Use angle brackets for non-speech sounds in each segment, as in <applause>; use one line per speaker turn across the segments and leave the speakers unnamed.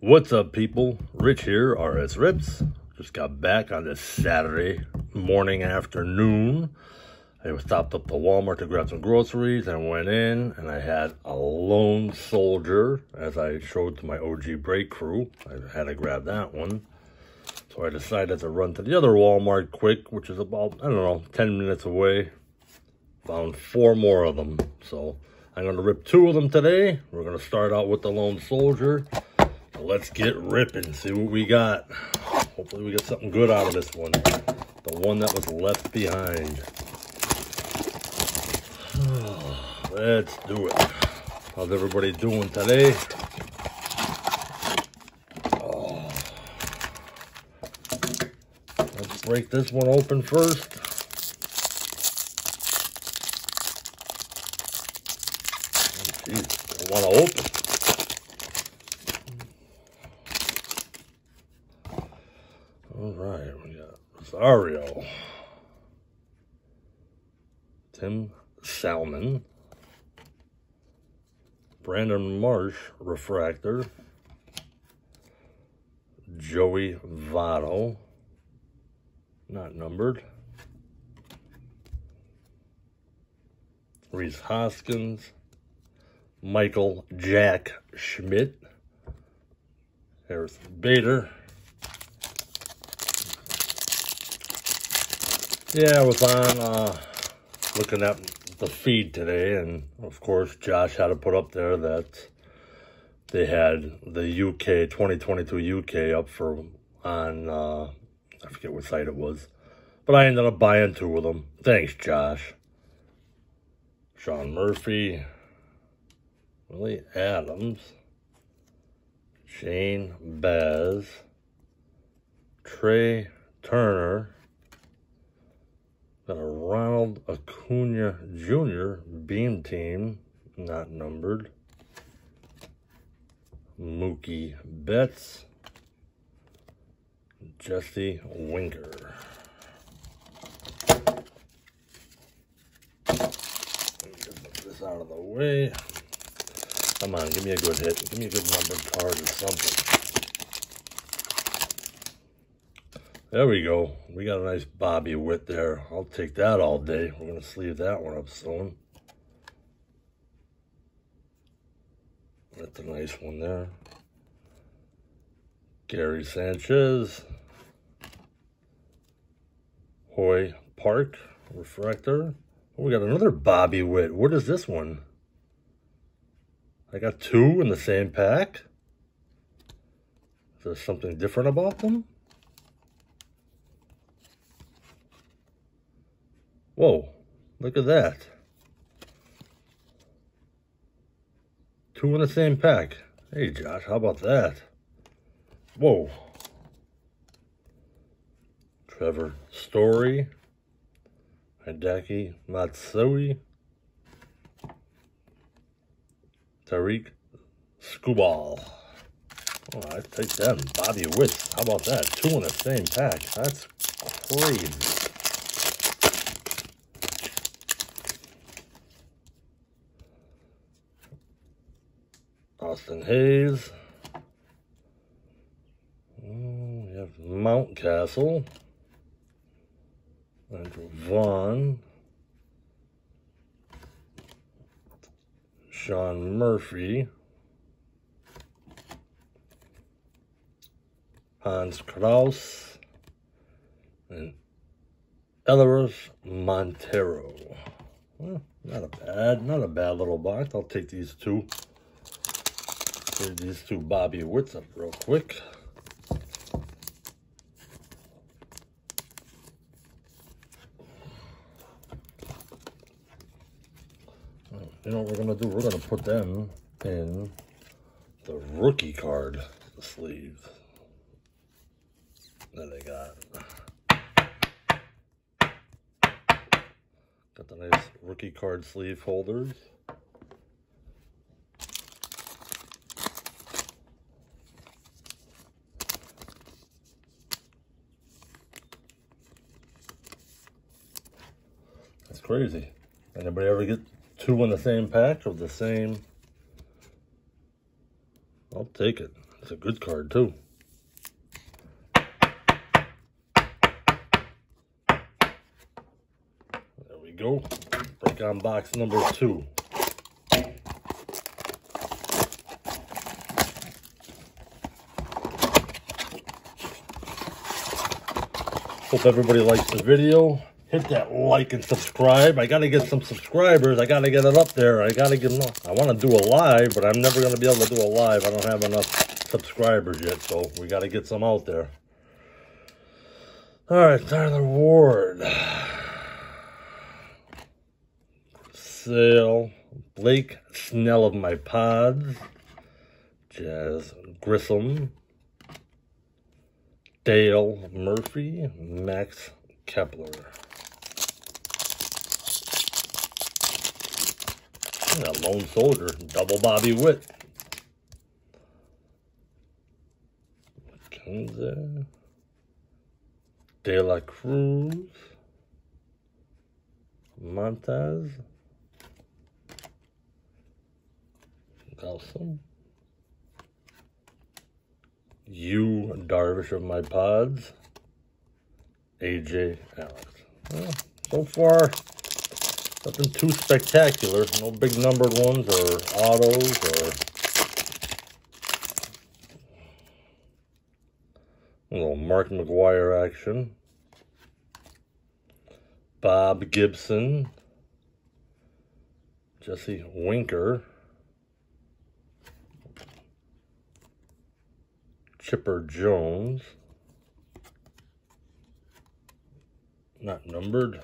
What's up, people? Rich here, RS Rips. Just got back on this Saturday morning, afternoon. I stopped up to Walmart to grab some groceries and went in and I had a lone soldier, as I showed to my OG break crew. I had to grab that one. So I decided to run to the other Walmart quick, which is about, I don't know, 10 minutes away. Found four more of them. So I'm going to rip two of them today. We're going to start out with the lone soldier. Let's get ripping, see what we got. Hopefully we get something good out of this one. The one that was left behind. <sighs> Let's do it. How's everybody doing today? Oh. Let's break this one open first. Jeez, I want to open. All right, we got Rosario, Tim Salmon, Brandon Marsh Refractor, Joey Votto, not numbered, Rhys Hoskins, Michael Jack Schmidt, Harrison Bader, Yeah, I was on uh, looking at the feed today, and of course, Josh had to put up there that they had the UK 2022 UK up for on uh, I forget what site it was, but I ended up buying two of them. Thanks, Josh. Sean Murphy, Willy Adames, Shane Baz, Trea Turner. Got a Ronald Acuna Jr. Beam Team, not numbered. Mookie Betts. Jesse Winker. This out of the way. Come on, give me a good hit. Give me a good numbered card or something. There we go. We got a nice Bobby Witt there. I'll take that all day. We're going to sleeve that one up soon. That's a nice one there. Gary Sanchez. Hoy Park Refractor. Oh, we got another Bobby Witt. What is this one? I got two in the same pack. Is there something different about them? Whoa, look at that. Two in the same pack. Hey, Josh, how about that? Whoa. Trevor Story. Hideki Matsui. Tarik Skubal. Oh, I take them. Bobby Witt. How about that? Two in the same pack. That's crazy. Austin Hays. Mm, we have Mountcastle. Andrew Vaughn. Sean Murphy. Hans Crouse. And Elehuris Montero. Well, not a bad, not a bad little box. I'll take these two. These two Bobby Witts up real quick. You know what we're going to do? We're going to put them in the rookie card sleeve that I got. Got the nice rookie card sleeve holders. Crazy. Anybody ever get two in the same pack of the same I'll take it. It's a good card, too. There we go. Break on box number two. Hope everybody likes the video. Hit that like and subscribe. I got to get some subscribers. I got to get it up there. I got to get them I want to do a live, but I'm never going to be able to do a live. I don't have enough subscribers yet, so we got to get some out there. All right, Tyler Ward. Sale. Blake Snell of my pods. Jazz Grissom. Dale Murphy, Max Kepler. That lone soldier, double Bobby Witt. Kenza. De La Cruz. Montez. Galson. Yu, Darvish of my pods. AJ Alex. Well, so far, nothing too spectacular. No big numbered ones or autos or a little Mark McGwire action. Bob Gibson. Jesse Winker. Chipper Jones. Not numbered.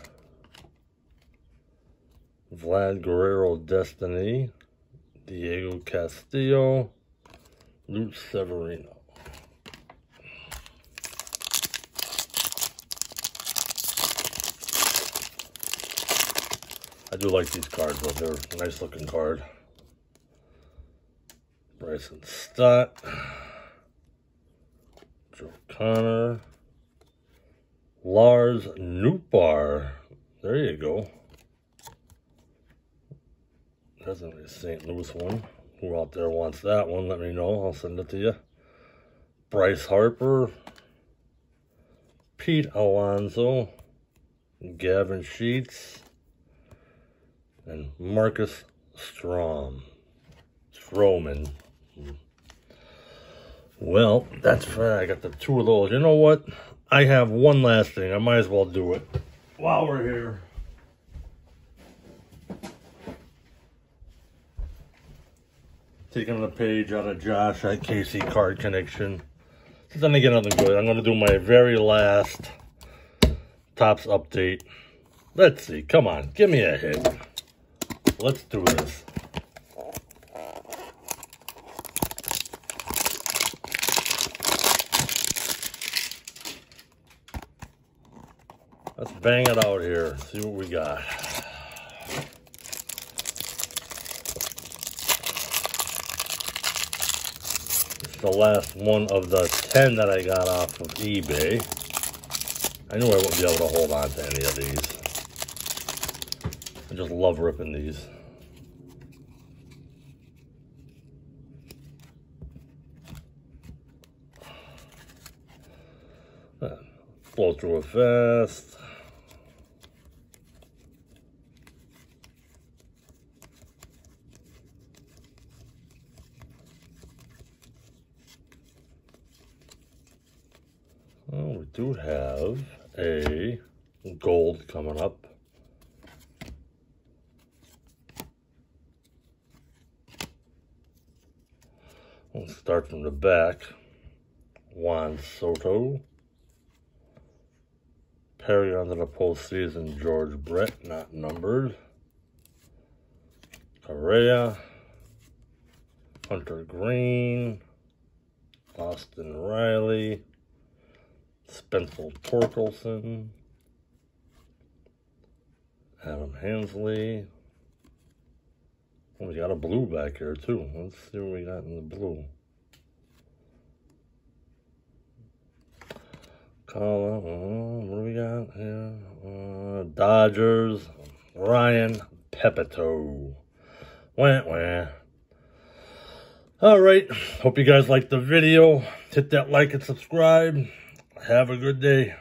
Vlad Guerrero Destiny. Diego Castillo. Luke Severino. I do like these cards, though. They're nice looking card. Bryson Stott. Joe Connor. Lars Nootbaar. There you go. A St. Louis one. Who out there wants that one, let me know. I'll send it to you. Bryce Harper. Pete Alonso. Gavin Sheets. And Marcus Strom. Stroman. Well, that's fine. I got the two of those. You know what? I have one last thing. I might as well do it while we're here. Taking the page out of Josh at KC Card Connection. Then get nothing good. I'm going to do my very last Topps update. Let's see. Come on. Give me a hit. Let's do this. Let's bang it out here. See what we got. The last one of the 10 that I got off of eBay. I knew I wouldn't be able to hold on to any of these. I just love ripping these. Flow through it fast. Well, we do have a gold coming up. We'll start from the back. Juan Soto. Perry under the postseason, George Brett, not numbered. Correa. Hunter Greene. Austin Riley. Spencer Torkelson, Adam Hansley. Oh, we got a blue back here too. Let's see what we got in the blue. Color, uh, what do we got here? Uh, Dodgers, Ryan Pepiot. Wah, wah. All right. Hope you guys liked the video. Hit that like and subscribe. Have a good day.